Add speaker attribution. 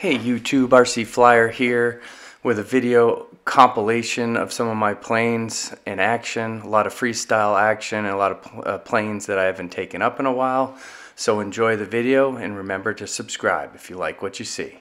Speaker 1: Hey YouTube RC Flyer here with a video compilation of some of my planes in action, a lot of freestyle action and a lot of uh, planes that I haven't taken up in a while. So enjoy the video and remember to subscribe if you like what you see.